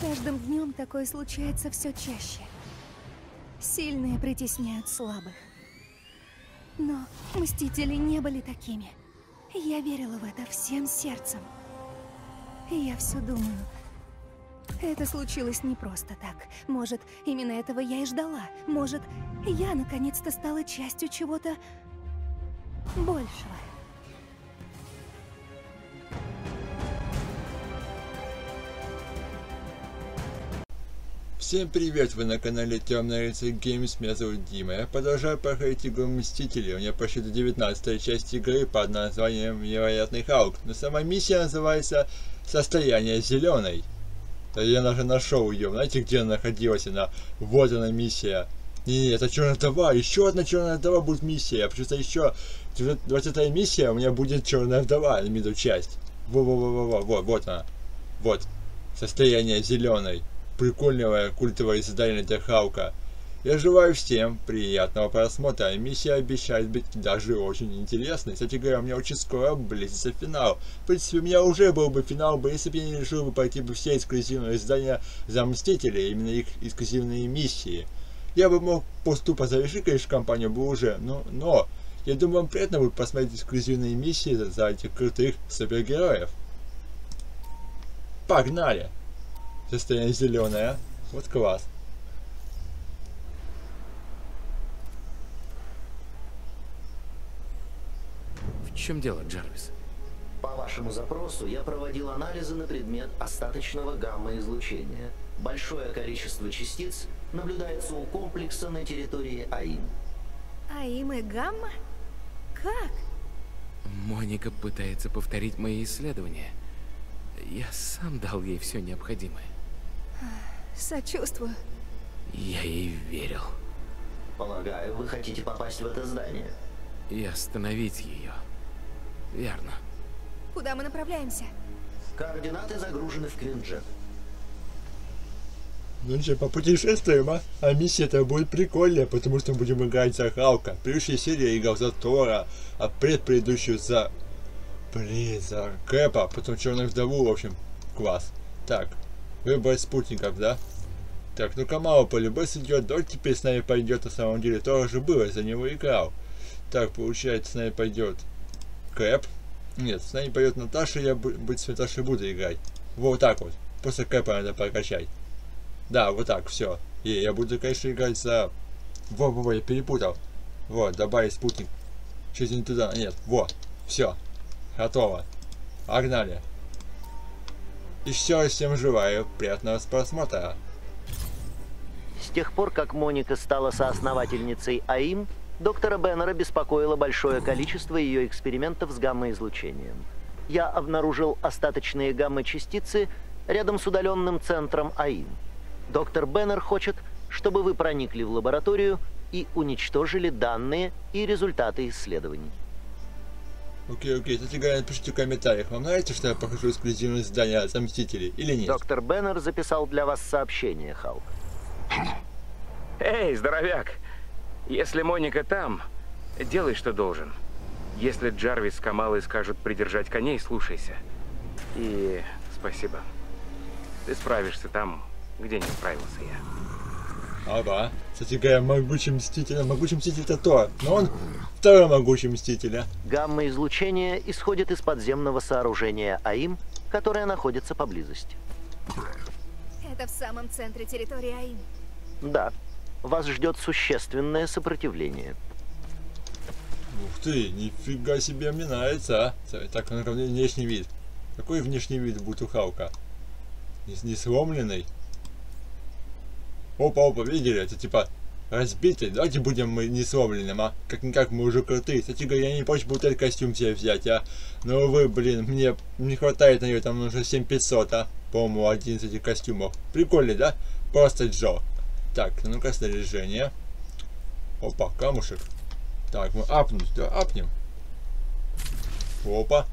Каждым днем такое случается все чаще. Сильные притесняют слабых. Но Мстители не были такими. Я верила в это всем сердцем. И я все думаю, это случилось не просто так. Может, именно этого я и ждала. Может, я наконец-то стала частью чего-то большего. Всем привет, вы на канале Темный рыцарь Games, меня зовут Дима. Я продолжаю проходить игру Мстители, у меня почти до 19 часть игры под названием Невероятный Халк. Но сама миссия называется Состояние зеленой. Я даже нашел ее, знаете где она находилась? Она, вот она миссия. Не, не, это черная вдова, еще одна черная вдова будет миссия. Я почему-то еще 20 миссия, у меня будет черная вдова, имею часть. Во-во-во-во-во, вот она. Вот. Состояние зеленой прикольного культовое издание для Хаука. Я желаю всем приятного просмотра. Миссия обещает быть даже очень интересной. Кстати говоря, у меня очень скоро близится финал. В принципе, у меня уже был бы финал, бы, если бы я не решил бы пройти бы все эксклюзивные издания за Мстителей, именно их эксклюзивные миссии. Я бы мог поступа завершить, конечно, компанию бы уже, но, но я думаю, вам приятно будет посмотреть эксклюзивные миссии за, за этих крутых супергероев. Погнали! Состояние зеленое. Вот класс. В чем дело, Джарвис? По вашему запросу я проводил анализы на предмет остаточного гамма-излучения. Большое количество частиц наблюдается у комплекса на территории АИМ. АИМ и гамма? Как? Моника пытается повторить мои исследования. Я сам дал ей все необходимое. Сочувствую. Я ей верил. Полагаю, вы хотите попасть в это здание? И остановить ее. Верно. Куда мы направляемся? Координаты загружены в Квинджет. Ну что, попутешествуем, а? А миссия-то будет прикольная, потому что мы будем играть за Халка. Предыдущая серия играл за Тора, а предпредыдущую за... Блин, за Кэпа, потом Черную Вдову, в общем, класс. Так, Выбрать спутников, да? Так, ну Камала полюбес идет, Дор теперь с нами пойдет, на самом деле тоже было, за него играл. Так, получается, с нами пойдет Кэп. Нет, с нами пойдет Наташа, я быть с Наташей буду играть. Вот так вот. Просто Кэпа надо прокачать. Да, вот так, все. И я буду, конечно, играть за... Во-во-во, я перепутал. Вот, добавить спутник. Чуть не туда. Нет, вот. Все. Готово. Погнали. И все, всем желаю приятного просмотра. С тех пор, как Моника стала соосновательницей АИМ, доктора Беннера беспокоило большое количество ее экспериментов с гамма-излучением. Я обнаружил остаточные гамма-частицы рядом с удаленным центром АИМ. Доктор Беннер хочет, чтобы вы проникли в лабораторию и уничтожили данные и результаты исследований. Окей, окей. Кстати говоря, напишите в комментариях, вам нравится, что я покажу эксклюзивное здание Заместителей или нет? Доктор Беннер записал для вас сообщение, Халк. Эй, здоровяк! Если Моника там, делай, что должен. Если Джарвис с Камалой скажут придержать коней, слушайся. И спасибо. Ты справишься там, где не справился я. Ага. Кстати говоря, могучий мститель. Могучий мститель это то. Но он второй могучий мститель. А? Гамма-излучение исходит из подземного сооружения АИМ, которое находится поблизости. Это в самом центре территории АИМ. Да. Вас ждет существенное сопротивление. Ух ты, нифига себе, мне нравится, а. Так, внешний вид. Какой внешний вид будет у Хаука? Не, не сломленный? Опа, опа, видели? Это типа разбитый. Давайте будем мы не сломленным, а? Как-никак мы уже крутые. Кстати говоря, я не прочь бы этот костюм себе взять, а? Но вы, блин, мне не хватает на нее, там нужно 7500, а? По-моему, один из этих костюмов. Прикольный, да? Просто Джо. Так, ну-ка снаряжение. Опа, камушек. Так, мы апнуть, да, апнем. Опа.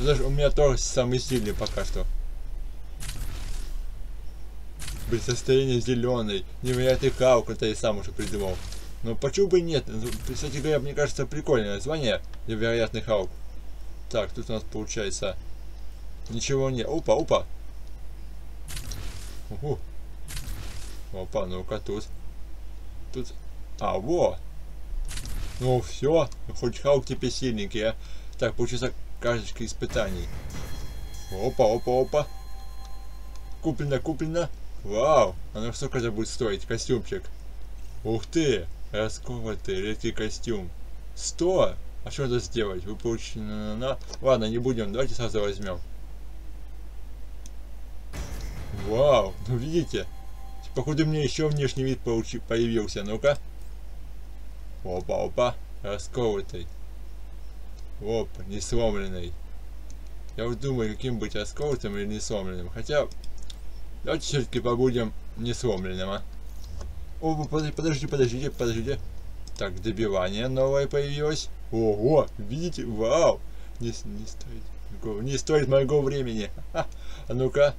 Даже у меня тоже самый сильный пока что. Блин, состояние зеленый. Невероятный хаук, это я сам уже придумал. Но почему бы нет? Ну, кстати говоря, мне кажется, прикольное название. Невероятный хаук. Так, тут у нас получается... Ничего нет. Опа, опа. Угу. Опа, ну-ка тут. Тут... А, во! Ну все, хоть Халк теперь сильненький, а. Так, получится карточка испытаний. Опа, опа, опа. Куплено, куплено. Вау, а ну сколько это будет стоить, костюмчик? Ух ты, расколотый редкий костюм. 100? А что это сделать? Вы получили на. Ладно, не будем, давайте сразу возьмем. Вау, ну видите? Походу мне еще внешний вид получи, появился. Ну-ка. Опа, опа. Расколотый. Опа, не сломленный. Я вот думаю, каким быть расколотым или не сломленным. Хотя, давайте все-таки побудем не сломленным, а. О, подожди, подождите, подождите. Так, добивание новое появилось. Ого, видите? Вау! Не, не стоит. Не стоит моего времени. А ну-ка.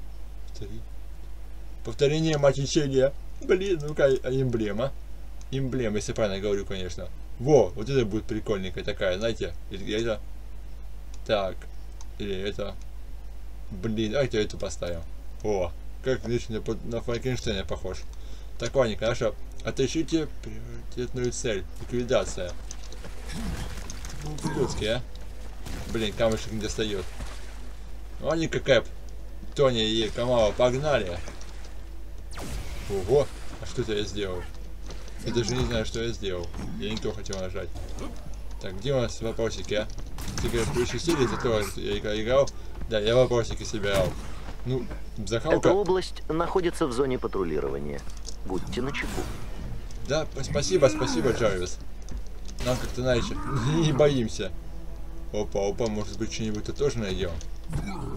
Повторение мать учения. Блин, ну-ка, эмблема. Эмблема, если правильно говорю, конечно. Во, вот это будет прикольненькая такая, знаете. Или это... Так. Или это... Блин, давайте эту поставим. О, как лично на Франкенштейна похож. Так, ладненько, хорошо. Отыщите приоритетную цель. Ликвидация. Ублюдки, а. Блин, камушек не достает. Ладненько, Кэп. Тони и Камала, погнали. Ого, а что это я сделал? Я даже не знаю, что я сделал. Я не то хотел нажать. Так, где у нас вопросики, а? Ты говоришь, за то, что я играл? Да, я вопросики собирал. Ну, захалка... Эта область находится в зоне патрулирования. Будьте начеку. Да, спасибо, спасибо, Джарвис. Нам как-то иначе. Не боимся. Опа, опа, может быть, что-нибудь тут тоже найдем.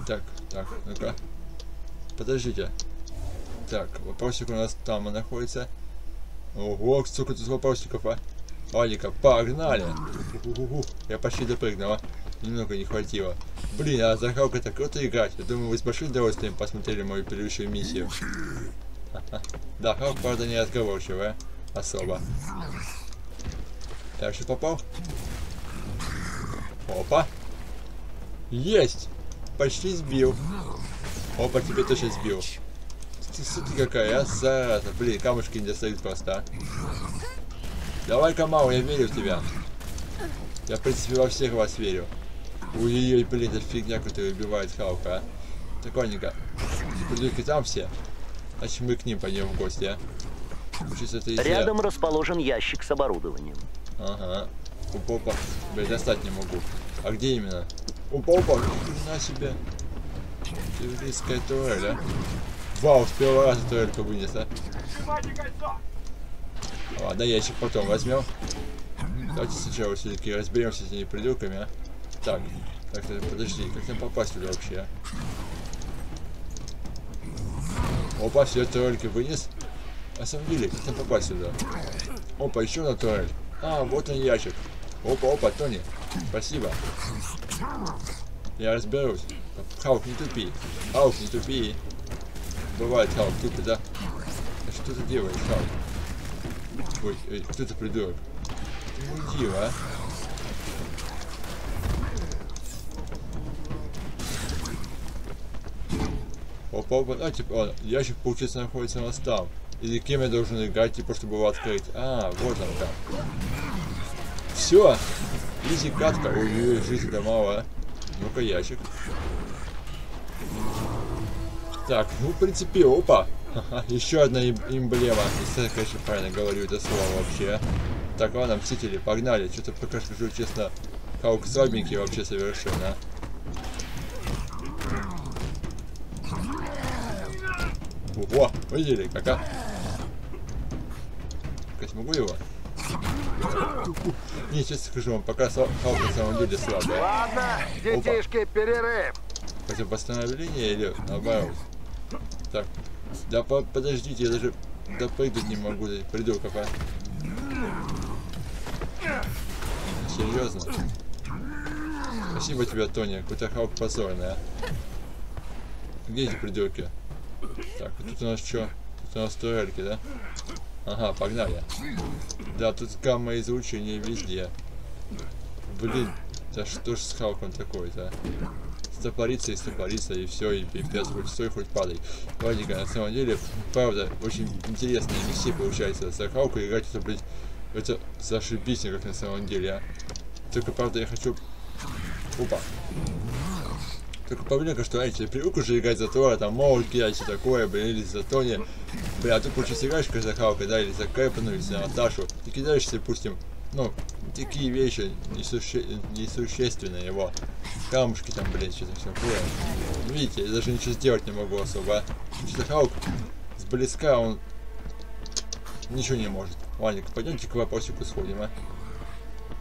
Так, так, ну-ка. Подождите. Так, вопросик у нас там находится. Ого, сколько тут вопросиков, а? Алика, погнали! Я почти допрыгнула. Немного не хватило. Блин, а за Халк это круто играть. Я думаю, вы с большим удовольствием посмотрели мою предыдущую миссию. Да, Халк, правда, не разговорчивая. Особо. Я еще попал? Опа. Есть! Почти сбил. Опа, тебе точно сбил ты, какая, а, зараза. Блин, камушки не достают просто, а. Давай, Камау, я верю в тебя. Я, в принципе, во всех вас верю. Ой-ой-ой, блин, это фигня, которая убивает Халка, а. Таконенько. Придурки там все. Значит, мы к ним пойдем в гости, а. Рядом расположен ящик с оборудованием. Ага. Опа-опа. Достать не могу. А где именно? Опа-опа, на себе. Туристская турель, а. Вау, с первого раза только вынес, а. Ладно, ящик потом возьмем. Давайте сначала все-таки разберемся с этими придурками, а. Так, так, подожди, как нам попасть туда вообще, а? Опа, все, турельки вынес. На самом деле, как нам попасть сюда? Опа, еще на турель. А, вот он ящик. Опа, опа, Тони. Спасибо. Я разберусь. Хаук, не тупи. Хаук, не тупи. Бывает, Халк, тупо, да? А что ты делаешь, Халк? Ой, ой, кто это придурок? Ты уйди, а? Опа, а, типа, а, ящик, получается, находится у нас там. Или кем я должен играть, типа, чтобы его открыть? А, вот он там. Все! Изи катка. Ой, ой, жизни-то мало, а. Ну-ка, ящик. Так, ну, в принципе, опа. Еще одна эмблема. Если я, конечно, правильно говорю это слово вообще. Так, ладно, Мстители, погнали. Что-то пока скажу честно, Хаук слабенький вообще совершенно. Ого, видели, кака? Как смогу его? Не, честно скажу вам, пока Хаук на самом деле слабый. Ладно, детишки, Опа. перерыв. Это восстановление или наоборот? Так, да по подождите, я даже допрыгнуть не могу, придурков, а. Серьезно? Спасибо тебе, Тоня, какой-то хаук позорный, а. Где эти придурки? Так, а тут у нас что? Тут у нас турельки, да? Ага, погнали. Да, тут гамма-излучение везде. Блин, да что ж с хауком такой-то? стопорится и стопорится, и все, и пипец, хоть стой, хоть падай. Ладненько, на самом деле, правда, очень интересная миссия получается. За Халку играть это, блядь, это зашибись, как на самом деле, а. Только, правда, я хочу... Опа. Только проблема, что, знаете, я привык уже играть за Тора, там молот кидать, все такое, блин, или за Тони. Бля, а тут получается играешь за Халка, да, или за Кэпану, или за Наташу. Ты кидаешься, допустим, ну, такие вещи несуще... несущественные его. Камушки там, блин, что-то все такое. Видите, я даже ничего сделать не могу особо. Что-то Халк близка он ничего не может. Ладненько, пойдемте к вопросику сходим, а.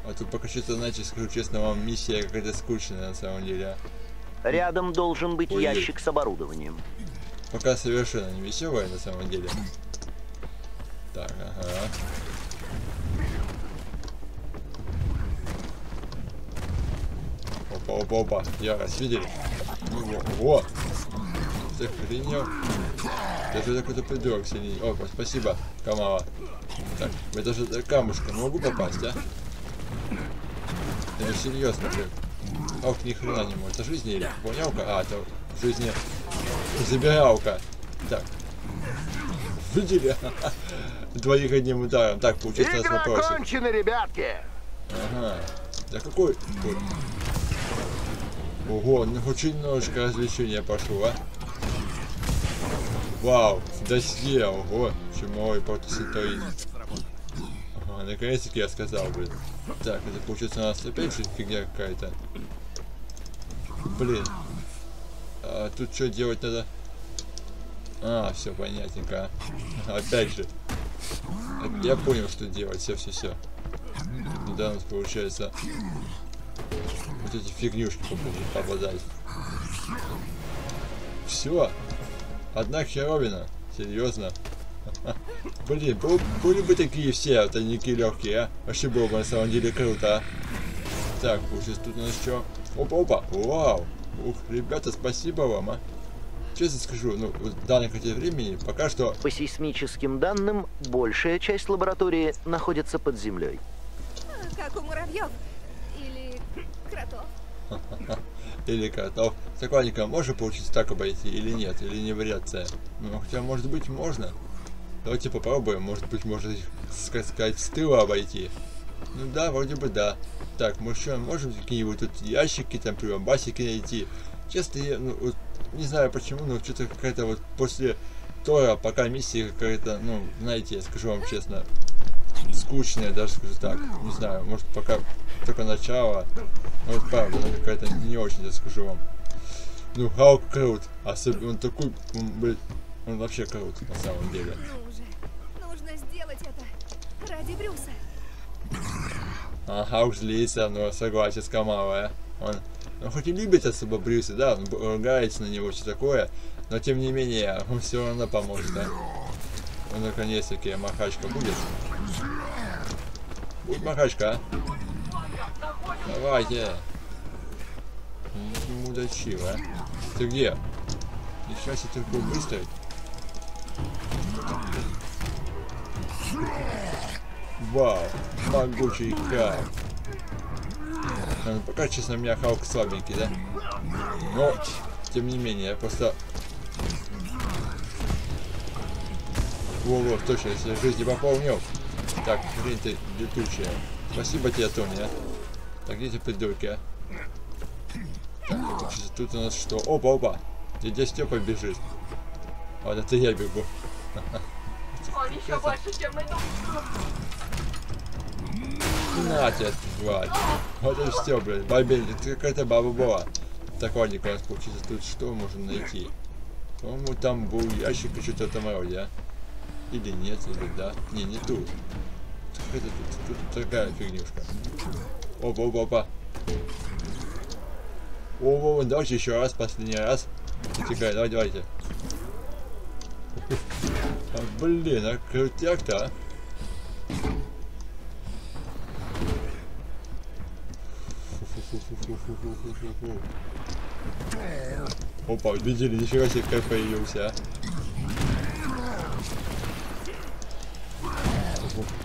А тут пока что-то, знаете, скажу честно, вам миссия какая-то скучная на самом деле, а. Рядом должен быть Ой. ящик с оборудованием. Пока совершенно не веселая на самом деле. Так, ага. Опа, опа, опа. Ярость, видели? Ну, во, во. Ты охренел? Даже какой-то придурок сильнее. Опа, спасибо, Камала. Так, я даже до камушка могу попасть, а? Я серьезно, блин. Ох, ни хрена не может. Это жизни или понялка? А, это жизни забиралка. Так. Видели? Двоих одним ударом. Так, получается у нас вопросик. окончены, ребятки! Ага. Да какой? Ой. Ого, ну хоть немножко развлечения пошло, а? Вау, досье, ого, чумовой протоситоид. Ага, наконец-таки я сказал, блин. Так, это получается у нас опять же фигня какая-то. Блин. А тут что делать надо? А, все понятненько. Опять же. Я понял, что делать. Все, все, все. Да, у нас получается вот эти фигнюшки попадать. Все. Одна херовина. Серьезно. Блин, был- были бы такие все тайники легкие, а? Вообще было бы на самом деле круто, а? Так, получается тут у нас что? Опа-опа! Вау! Ух, ребята, спасибо вам, а! Честно скажу, ну, в данный хотя времени пока что По сейсмическим данным, большая часть лаборатории находится под землей. Как у муравьев. Или кротов. или котов. Сокланника можно получиться так обойти или нет, или не вариация? Ну, хотя, может быть, можно. Давайте попробуем, может быть, можно их, ска- сказать, с тыла обойти. Ну да, вроде бы да. Так, мы что, можем какие-нибудь тут ящики, там, прибамбасики найти? Честно, я, ну, вот, не знаю почему, но что-то какая-то вот после Тора, пока миссия какая-то, ну, знаете, я скажу вам честно, скучная, даже скажу так. Не знаю, может пока только начало. Но вот правда, какая-то не очень, я скажу вам. Ну, Халк крут. Особенно он такой, он, блядь, он вообще крут на самом деле. Ну уже. Нужно сделать это. Ради Брюса. А Халк злится, но согласен с Камалой. а. Он, он хоть и любит особо Брюса, да, он ругается на него, все такое, но тем не менее, он все равно поможет, да. Ну, наконец-таки, махачка будет. Будет махачка, а? Давайте. Ну, Мудачила. Ты где? И сейчас я такой быстрый. Вау, могучий Халк. Пока, честно, у меня Халк слабенький, да? Но, тем не менее, я просто... Во-во, точно, если жизни пополнил. Так, хрень ты летучая. Спасибо тебе, Тони, а. Так, где эти придурки, а? Так, тут у нас что? Опа, опа. Дядя Степа бежит. Вот это я бегу. Он еще больше, чем мы думали. На тебе, тварь. Вот это все, блин. Бабель, это какая-то баба была. Так, ладненько, у нас получится тут что можно найти? По-моему, там был ящик и что-то там роде, а? Или нет, или да. Не, не тут. Какая-то тут, тут такая фигнюшка. Опа, опа, опа. О, давайте еще раз, последний раз. Утекай, давай, давайте. А, блин, а крутяк-то, а? Опа, видели, нифига себе как появился, а.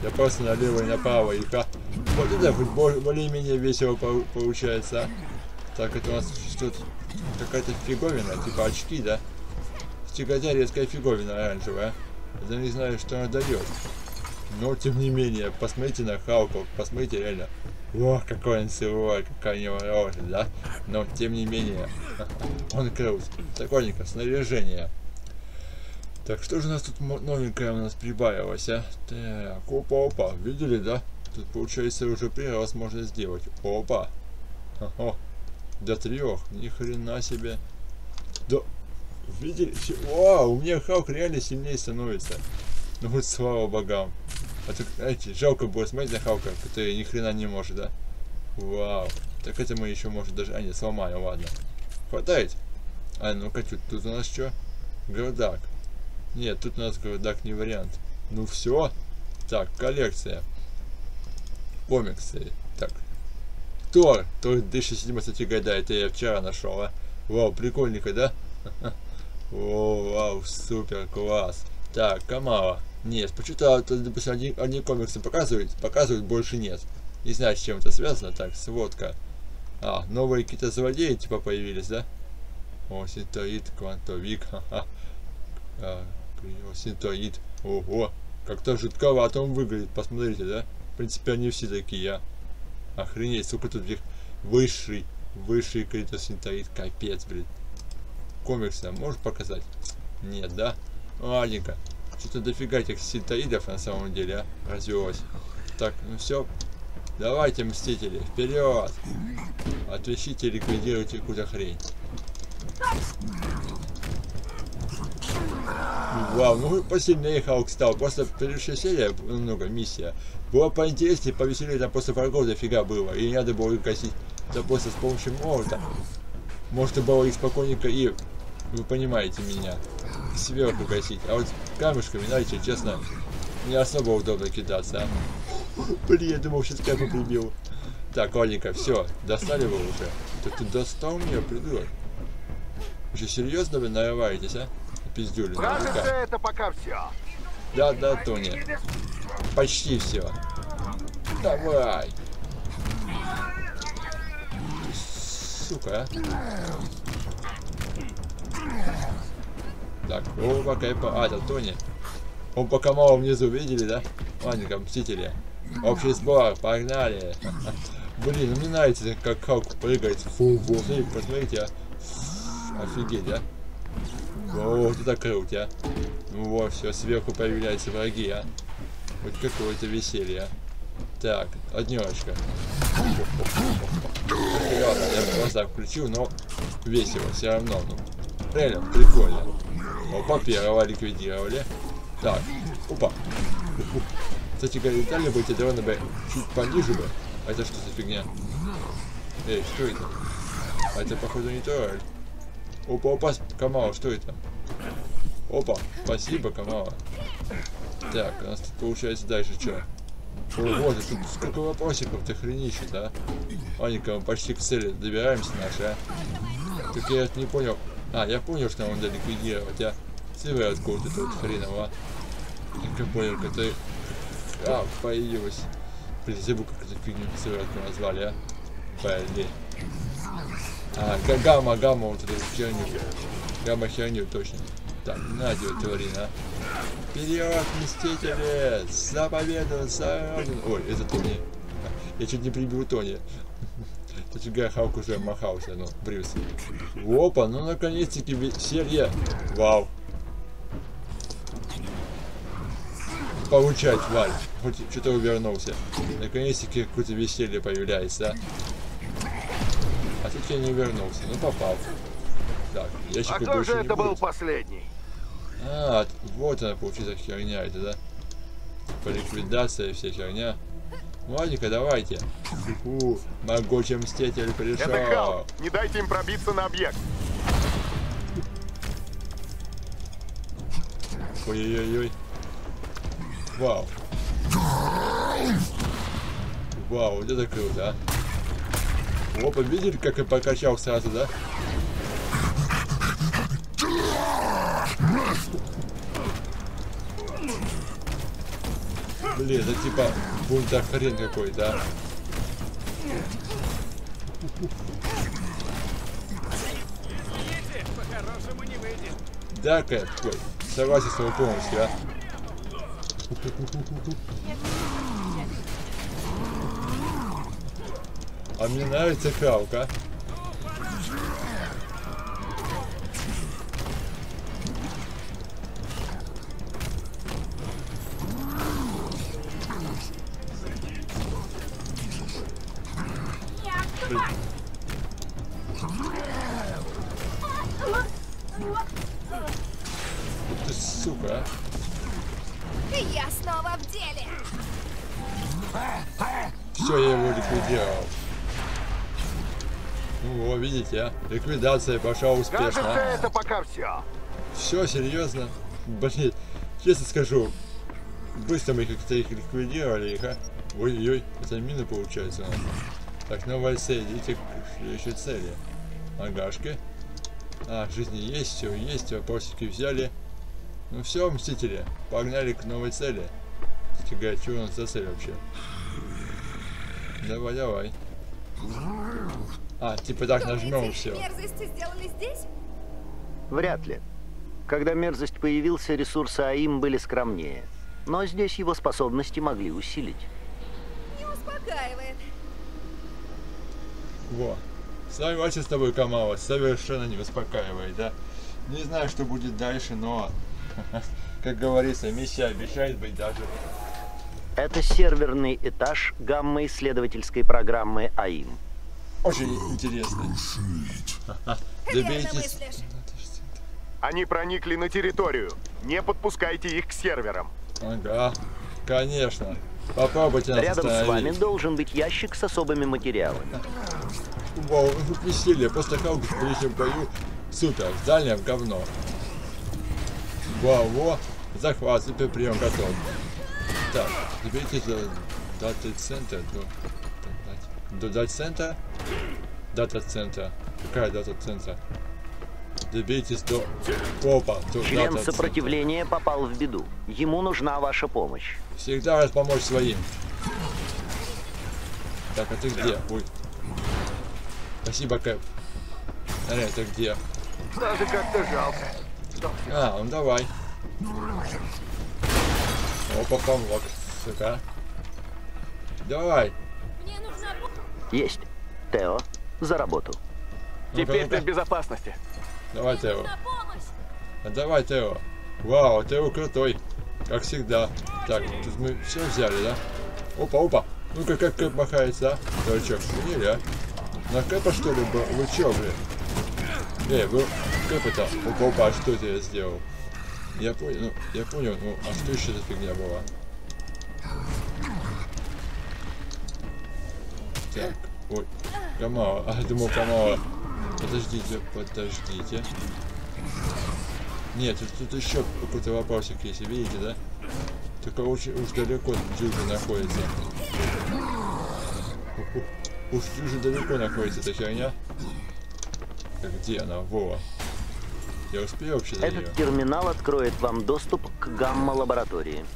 Я просто налево и направо их, а. Вот это более-менее весело пол- получается, а. Так, это у нас что-то какая-то фиговина, типа очки, да? Тяготя резкая фиговина оранжевая. Я не знаю, что она дает. Но, тем не менее, посмотрите на Халков, посмотрите реально. Ох, какой он сырой, какая рожа, да? Но, тем не менее, он крут. Таконенько, снаряжение. Так, что же у нас тут новенькое у нас прибавилось, а? Так, опа-опа, видели, да? Тут, получается, уже раз можно сделать. Опа! О, до трех, ни хрена себе. Да, видели? Вау, у меня Халк реально сильнее становится. Ну вот слава богам. А так, знаете, жалко было смотреть на Халка, который ни хрена не может, да? Вау. Так это мы еще, может, даже... А, нет, сломаем, ладно. Хватает? А, ну-ка, тут, тут у нас что? Гордак. Нет, тут у нас гордак не вариант. Ну все. Так, коллекция. Комиксы. Так. Тор. Тор 2017 года. Это я вчера нашел, а. Вау, прикольненько, да? О, вау, супер, класс. Так, Камала. Нет, почему-то, допустим, одни, одни комиксы показывают, показывают, больше нет. Не знаю, с чем это связано. Так, сводка. А, новые какие-то злодеи типа появились, да? О, синтоид, квантовик, ха-ха. А, синтоид. Ого, как-то жутковато он выглядит, посмотрите, да? В принципе, они все такие, а. Охренеть, сколько тут их высший, высший какой-то синтоид, капец, блин. Комиксы можешь показать? Нет, да? Ладненько. Что-то дофига этих синтоидов на самом деле, а? Развелось. Так, ну все. Давайте, мстители, вперед! Отвещите, ликвидируйте какую-то хрень. Вау, ну посильнее Халк стал. Просто предыдущая серия, много миссия. Было поинтереснее, повеселее, там просто врагов дофига было. И не надо было их косить. Это просто с помощью молота. Может было их спокойненько и... Вы понимаете меня сверху гасить. А вот камешками, знаете, честно, не особо удобно кидаться. А? Блин, я думал, сейчас капу прибил. Так, ладненько, все, достали вы уже. Так ты достал меня, придурок. Вы что, серьезно вы нарываетесь, а? Пиздюли, Кажется, это пока все. Да, да, Тони. Почти все. Давай. Сука, а. Так, оба кайпа. А, это Тони. Он пока мало внизу видели, да? Ладненько, мстители. Общий сбор, погнали. Блин, ну мне нравится, как Халк прыгает. Фу, фу, смотрите, посмотрите, а. Офигеть, а. Вот это круто, а. Ну вот, все, сверху появляются враги, а. Вот какое-то веселье, а. Так, однерочка. Я глаза включил, но весело все равно. Ну, реально, прикольно. Опа, первого ликвидировали. Так, опа. Кстати летали бы эти дроны бы чуть пониже бы. А это что за фигня? Эй, что это? А это походу не тролль. Опа, опа, Камала, что это? Опа, спасибо, Камала. Так, у нас тут получается дальше что? Вот, тут сколько вопросиков, ты хренища, да? Ладненько, мы почти к цели добираемся наши, а? Так я не понял, а, я понял, что надо ликвидировать, а сыры откуда тут хреново. Я понял, который... А, появилась. Блин, забыл, как эту фигню сыворотку назвали, а. Блин. А, гамма, гамма, вот эту херню. Гамма херню, точно. Так, Надя, тварина. Вперед, мстители! За победу, за! Ой, это Тони. Я чуть не прибил Тони. Почему Халк уже махался, ну, Брюс. Опа, ну наконец-таки веселье. Вау. Получать, Валь. Хоть что-то увернулся. Наконец-таки какое-то веселье появляется, а? А тут я не вернулся, ну попал. Так, ящика а кто же это был последний? А, вот она получится херня это, да? По ликвидации вся херня. Ладненько, давайте. Фу, могучий мститель пришел. Это Хал. Не дайте им пробиться на объект. Ой-ой-ой. Вау. Вау, вот это круто, а. Опа, видели, как я покачал сразу, да? Блин, это типа Бунь, да хрен какой, да. Да, Кэт, Кэт, согласен с тобой полностью, а. А мне нравится Халк. Все, я его ликвидировал. Ну, видите, а? Ликвидация пошла Кажется, успешно. это пока все. Все, серьезно? Блин, честно скажу, быстро мы как-то их ликвидировали их, а? Ой-ой-ой, это мины получается у нас. Так, новая цель, идите к следующей цели. Агашки. А, жизни есть, все есть, вопросики взяли. Ну все, мстители, погнали к новой цели. Кстати что у нас за цель вообще? Давай, давай. А, типа так нажмем все. мерзости сделали здесь? Вряд ли. Когда мерзость появился, ресурсы АИМ были скромнее. Но здесь его способности могли усилить. Не успокаивает. Во. Согласен с тобой, Камала, совершенно не успокаивает, да? Не знаю, что будет дальше, но, как говорится, миссия обещает быть даже. Это серверный этаж гамма-исследовательской программы АИМ. Очень интересно. Добейтесь. Они проникли на территорию. Не подпускайте их к серверам. Ага, конечно. Попробуйте нас Рядом с вами остановить. должен быть ящик с особыми материалами. Вау, вы упустили. Просто Халк в ближнем бою. Супер, в дальнем говно. Вау, во. Захват, супер прием готов. Так, добейтесь до даты центра. До, до даты центра? Дата центра. Какая дата центра? Добейтесь до... Опа, до Член дата сопротивления попал в беду. Ему нужна ваша помощь. Всегда рад помочь своим. Так, а ты где? Ой. Спасибо, Кэп. Смотри, ты где? Даже как-то жалко. А, ну давай. Опа, помог. Сука. Давай. Мне нужна Есть. Тео, за работу. Ну-ка, Теперь ты в безопасности. Давай, Тео. помощь. А давай, Тео. Вау, Тео крутой. Как всегда. Так, тут мы все взяли, да? Опа, опа. Ну-ка, как Кэп махается, а? Дурачок, поняли, а? На Кэпа, что ли, был? Вы чё, блин? Эй, вы... Кэп это... Опа, опа, а что это я сделал? Я понял, ну, я понял, ну, а что еще за фигня была? Так, ой, Камала, а, думал Камала. Подождите, подождите. Нет, тут, тут еще какой-то вопросик есть, видите, да? Только очень уж далеко Джуджи находится. Уж Джуджи далеко находится эта херня. Где она? Во. Я успею вообще до нее? Этот терминал откроет вам доступ к гамма-лаборатории.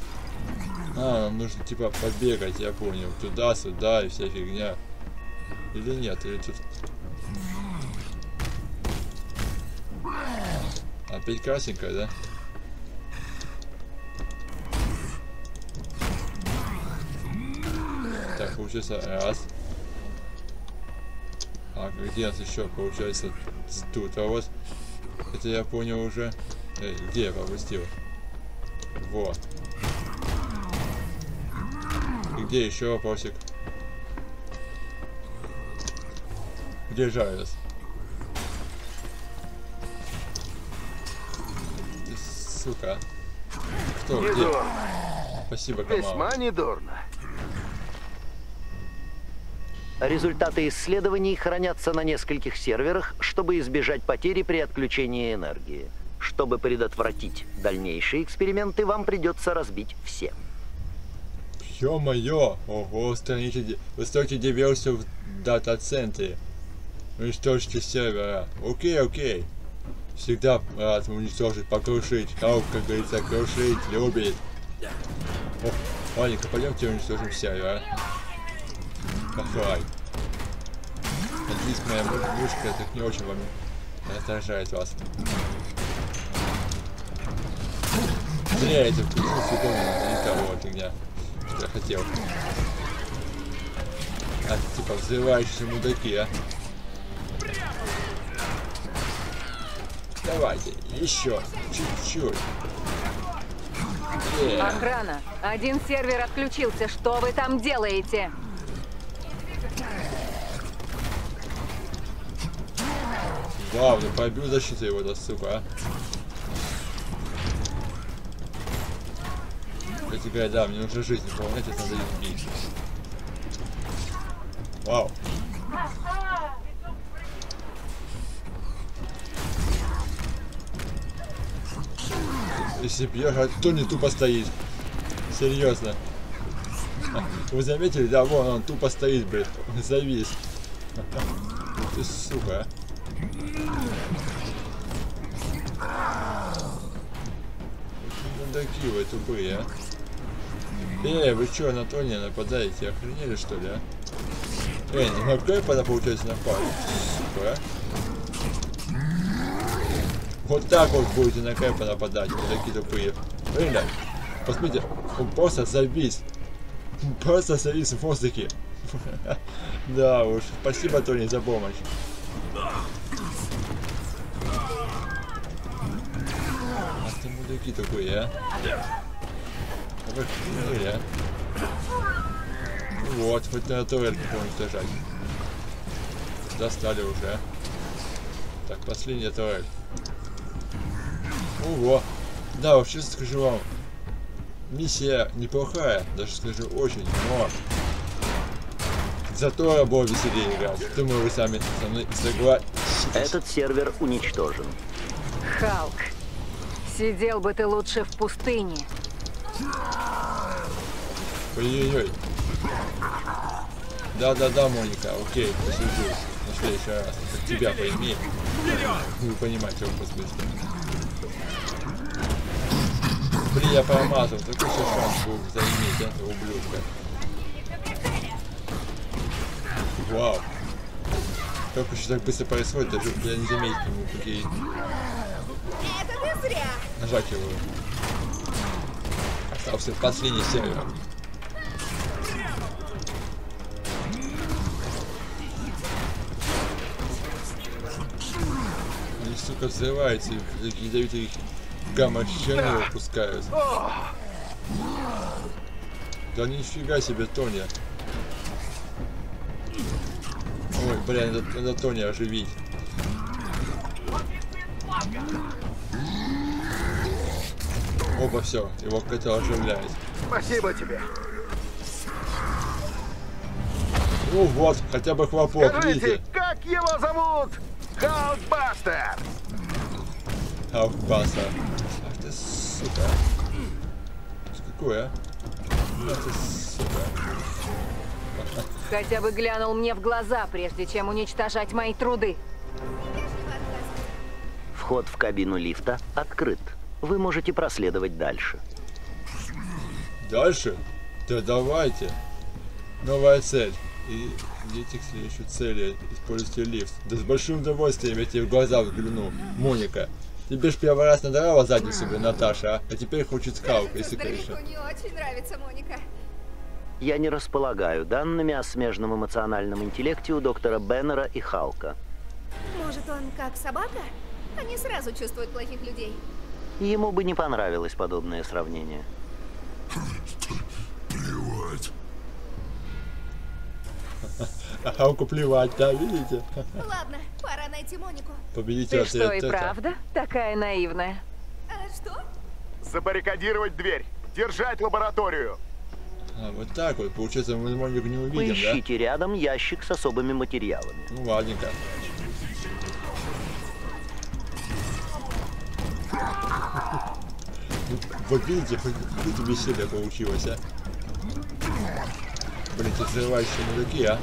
А, нам нужно типа побегать, я понял. Туда-сюда и вся фигня. Или нет, или тут... Опять красненькая, да? Так, получается раз. А где нас еще получается тут? А вот это я понял уже. Эй, где я пропустил? Во. И где еще вопросик? Где? Ты Сука. Кто? Где? Спасибо, Камал. Весьма недурно. Результаты исследований хранятся на нескольких серверах, чтобы избежать потери при отключении энергии. Чтобы предотвратить дальнейшие эксперименты, вам придется разбить все. Ё-моё! Ого, устраните, устройте диверсию в дата-центре. Уничтожьте сервера. Окей, окей. Всегда рад уничтожить, покрушить. Каук, как говорится, крушить, любит. О, ладненько, пойдемте уничтожим сервер. Давай. Надеюсь, моя мышка так не очень вам раздражает вас. Стреляйте в кучу, сука, не того фигня, что я хотел. А, типа взрывающиеся мудаки, а. Давайте, еще, чуть-чуть. Е. Охрана, один сервер отключился. Что вы там делаете? Главное, побил защиту его, да сука, а. Кстати говоря, да, мне нужно жизнь выполнять, это надо их бить. Вау. Если бьешь, а кто не тупо стоит? Серьезно. Вы заметили? Да, вон он тупо стоит, блядь. Завис. Ты сука. Мудаки вы тупые, а. Эй, вы чё, Анатолия нападаете? Охренели что ли, а? Эй, не могу я тогда получается напасть? Сука, а? Вот так вот будете на Кэпа нападать, мудаки тупые. Реально, посмотрите, он просто завис. Просто завис в воздухе. Да уж, спасибо, Тони, за помощь. Мудаки такие, а? Охренели, а? Ну Вот, хоть на туэльку уничтожать. Достали уже. Так, последняя туэль. Ого. Да, вообще скажу вам, миссия неплохая, даже скажу очень, но зато было веселее играть. Думаю, вы сами со мной согласитесь. Этот сервер уничтожен. Халк, сидел бы ты лучше в пустыне. Ой-ой-ой. Да-да-да, Моника, окей, посижу. На следующий раз. Как тебя пойми. Вы понимаете, в смысле. Блин, я промазал. Такой еще шанс был заиметь этого ублюдка. Вау. Как еще так быстро происходит, даже я не заметил, ну, какие Это ты зря. Нажать его. Остался последний сервер. Они, сука, взрываются ядовитые гамма-щены выпускают. Да нифига себе, Тоня. Ой, блин, надо, надо Тони оживить. Оба все, его котел оживляет. Спасибо тебе. Ну вот, хотя бы хлопок, Скажите, видите? как его зовут? Хаусбастер! Албаса. Ах ты сука. Какое, а? Ах ты сука. Хотя бы глянул мне в глаза, прежде чем уничтожать мои труды. Вход в кабину лифта открыт. Вы можете проследовать дальше. Дальше? Да давайте. Новая цель. И идите к следующей цели. Используйте лифт. Да с большим удовольствием я тебе в глаза взгляну. Моника. Тебе ж первый раз надрала задницу, блин, Наташа, а? А теперь хочет скалк, если, конечно. Не очень нравится Моника. Я не располагаю данными о смежном эмоциональном интеллекте у доктора Беннера и Халка. Может, он как собака? Они сразу чувствуют плохих людей. Ему бы не понравилось подобное сравнение. А Халку плевать, да, видите? Ладно, пора найти Монику. Победитель Ты что, и правда такая наивная? А что? Забаррикадировать дверь. Держать лабораторию. А, вот так вот. Получается, мы Монику не увидим, да? Поищите рядом ящик с особыми материалами. Ну ладненько. Вот видите, хоть веселье получилось, а? Блин, эти взрывающие мудаки, а?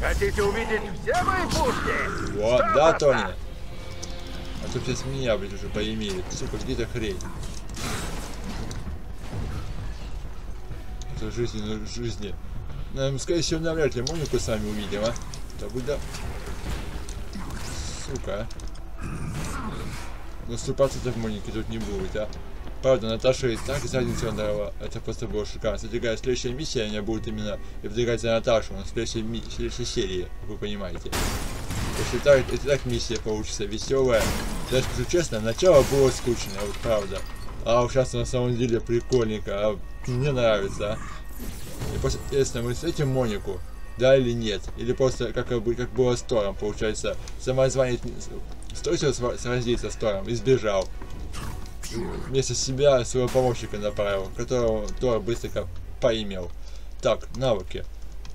Хотите увидеть все мои пушки? Вот, да. Тони? А то сейчас меня, блин, уже поимеет. Сука, где-то хрень. Это жизнь, ну, жизни. Ну, скорее всего, навряд ли Монику сами увидим, а? Да вы да... сука, а? Ну, сто процентов Моники тут не будет, а? Правда, Наташа и так задницу дала. Это просто было шикарно. Кстати говоря, следующая миссия у меня будет именно продвигать за Наташу. На следующей, ми- следующей серии, вы понимаете. Если так, это так миссия получится веселая. Я скажу честно, начало было скучное, вот правда. А сейчас на самом деле прикольненько. А мне нравится, а. И просто интересно, мы встретим Монику? Да или нет? Или просто как, как было с Тором, получается, самозванец сва- сразиться с Тором и сбежал. Вместо себя своего помощника направил, которого Тор быстренько поимел. Так, навыки.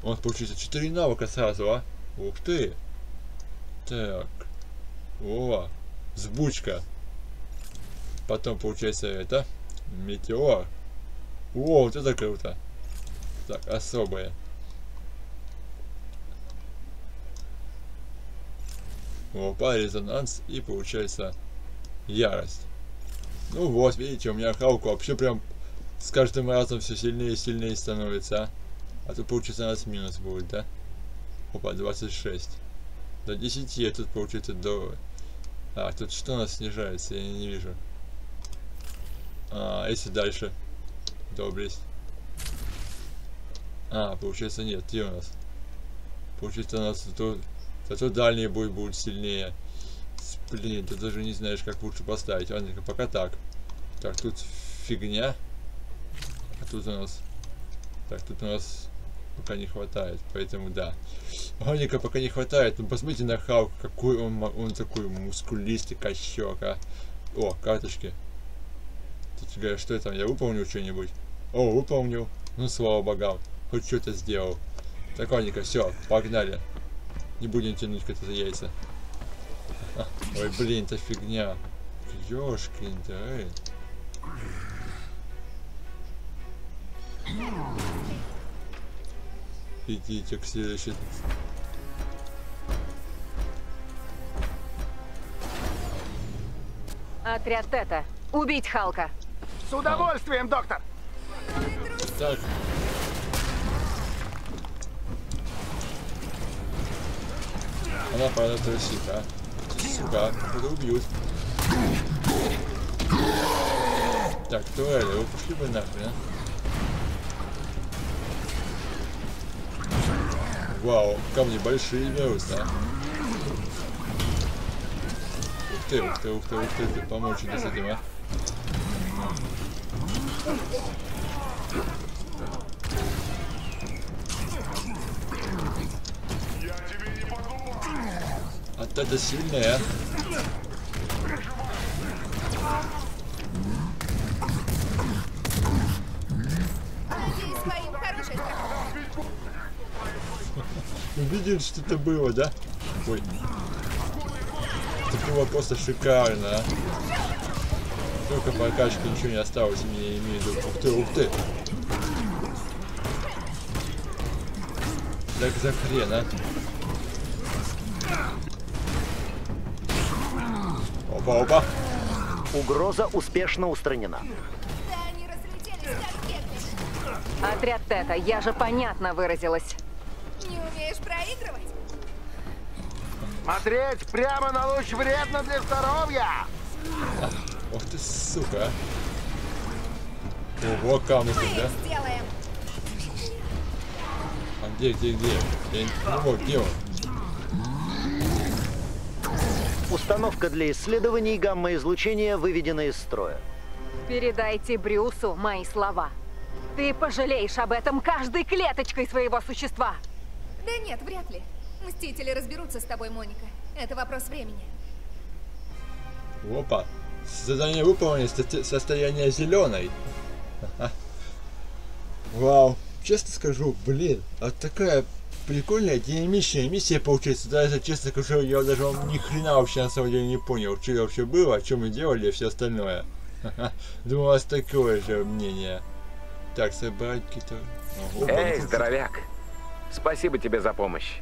У нас получится 4 навыка сразу, а? Ух ты! Так. О, сбучка. Потом получается это. Метеор. О, вот это круто. Так, особое. Опа, резонанс и получается ярость. Ну вот, видите, у меня Халк вообще прям с каждым разом все сильнее и сильнее становится, а? А тут получится у нас минус будет, да? Опа, 26. До 10, а тут получается до... А, тут что у нас снижается, я не вижу. А, если дальше? Доблесть. А, получается нет, где у нас? Получается у нас тут... Зато дальний бой будет сильнее. Блин, ты даже не знаешь, как лучше поставить. Ладно, пока так. Так, тут фигня. А тут у нас... Так, тут у нас пока не хватает, поэтому да. Гоника пока не хватает. Ну посмотрите на Халк, какой он, он такой мускулистый кощек, а. О, карточки. Тут говорят, что это, я выполнил что-нибудь? О, выполнил. Ну, слава богам. Хоть что-то сделал. Так, Гоника, все, погнали. Не будем тянуть кота за яйца. Ой, блин, это фигня. Ёшкин, да. эй. Идите к следующей. Отряд Тета. Убить Халка. С удовольствием, доктор! Так. Она правда трусит, а? Сука, походу убьют. Так, туалет, вы пошли бы нахрен, а? Вау, камни большие берутся, а? Ух ты, ух ты, ух ты, ух ты, ты помочь с этим, а? Это сильная. Увидел, что это было, да? Ой. Это было просто шикарно, а. Только прокачки ничего не осталось, я не имею в виду. Ух ты, ух ты. Так за хрен, а. Опа, опа. Угроза успешно устранена. Да они разлетелись, как ветры. Отряд Тета. Я же понятно выразилась. Не умеешь проигрывать? Смотреть прямо на луч вредно для здоровья! Ох ты, сука. а. Ого, камушек, да? сделаем. А где, где, где? Я не понимаю, где он? Установка для исследований гамма-излучения выведена из строя. Передайте Брюсу мои слова. Ты пожалеешь об этом каждой клеточкой своего существа. Да нет, вряд ли. Мстители разберутся с тобой, Моника. Это вопрос времени. Опа. Задание выполнено, состоя- состояние зеленой. Вау. Честно скажу, блин, а такая прикольная динамичная миссия получается. Даже, честно скажу, я даже ни хрена вообще на самом деле не понял, что вообще было, что мы делали и все остальное. Думаю, у вас такое же мнение. Так, собрать какие-то... Эй, здоровяк! Спасибо тебе за помощь.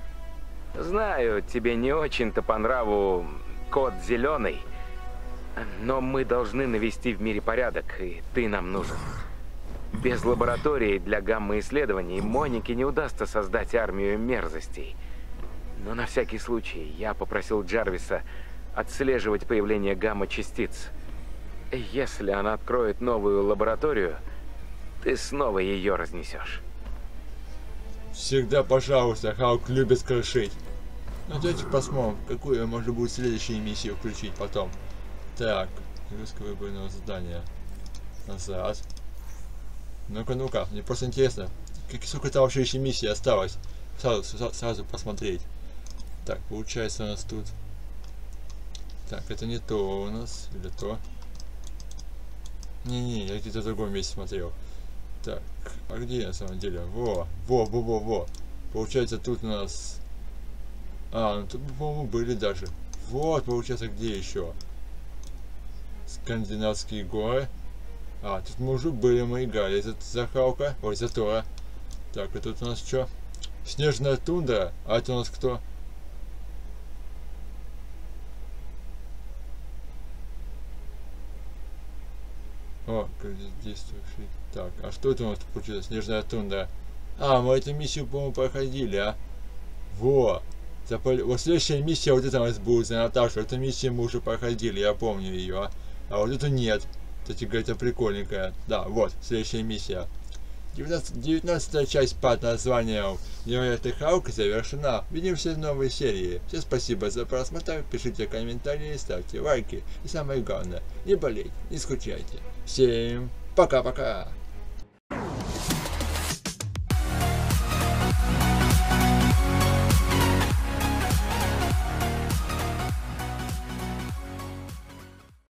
Знаю, тебе не очень-то по нраву кот зеленый, но мы должны навести в мире порядок, и ты нам нужен. Без лаборатории для гамма-исследований Монике не удастся создать армию мерзостей. Но на всякий случай я попросил Джарвиса отслеживать появление гамма-частиц. Если она откроет новую лабораторию, ты снова ее разнесешь. Всегда, пожалуйста, Халк любит крышить. Ну, давайте посмотрим, какую можно будет следующую миссию включить потом. Так, русское выборное задание. Назад. Ну-ка, ну-ка, мне просто интересно, как, сколько там вообще еще миссий осталось. Сразу, сразу, сразу посмотреть. Так, получается у нас тут... Так, это не то у нас, или то. Не-не, я где-то в другом месте смотрел. Так, а где на самом деле? Во, во, во, во, во. Получается тут у нас... А, ну тут, по-моему, были даже. Вот, получается, где еще? Скандинавские горы. А, тут мы уже были, мы играли за, за Халка. Ой, за Тора. Так, и тут у нас что? Снежная тундра. А это у нас кто? О, действующий. Так, а что это у нас получилось? Снежная тундра. А, мы эту миссию, по-моему, проходили, а? Во! Запали... Вот следующая миссия вот эта у нас будет за Наташу. Эту миссию мы уже проходили, я помню ее, а? А вот эту нет. Кстати говоря, это прикольненькая. Да, вот, следующая миссия. 19, 19 часть под названием Невероятный Халк завершена. Увидимся в новой серии. Всем спасибо за просмотр, пишите комментарии, ставьте лайки. И самое главное, не болейте, не скучайте. Всем пока-пока.